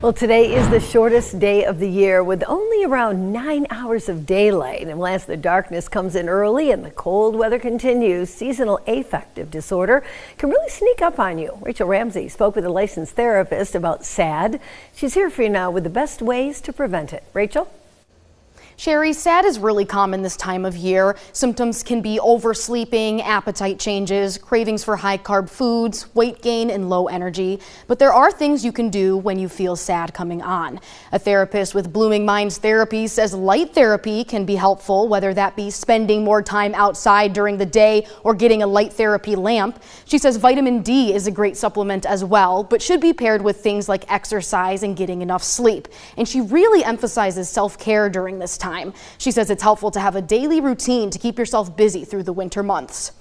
Well, today is the shortest day of the year with only around nine hours of daylight. And as the darkness comes in early and the cold weather continues, seasonal affective disorder can really sneak up on you. Rachel Ramsey spoke with a licensed therapist about SAD. She's here for you now with the best ways to prevent it. Rachel? Sherry, SAD is really common this time of year. Symptoms can be oversleeping, appetite changes, cravings for high carb foods, weight gain, and low energy. But there are things you can do when you feel sad coming on. A therapist with Blooming Minds Therapy says light therapy can be helpful, whether that be spending more time outside during the day or getting a light therapy lamp. She says vitamin D is a great supplement as well, but should be paired with things like exercise and getting enough sleep. And she really emphasizes self-care during this time time. She says it's helpful to have a daily routine to keep yourself busy through the winter months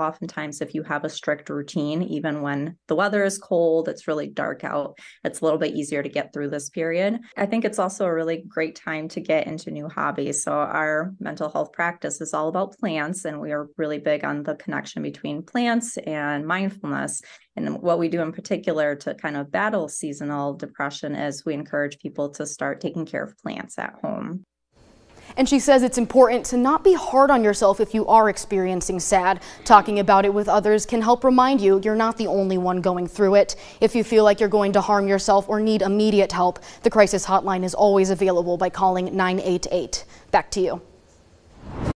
oftentimes if you have a strict routine even when the weather is cold it's really dark out it's a little bit easier to get through this period. I think it's also a really great time to get into new hobbies. So our mental health practice is all about plants and we are really big on the connection between plants and mindfulness. And what we do in particular to kind of battle seasonal depression is we encourage people to start taking care of plants at home and she says it's important to not be hard on yourself if you are experiencing SAD. Talking about it with others can help remind you you're not the only one going through it. If you feel like you're going to harm yourself or need immediate help, the crisis hotline is always available by calling 988. Back to you.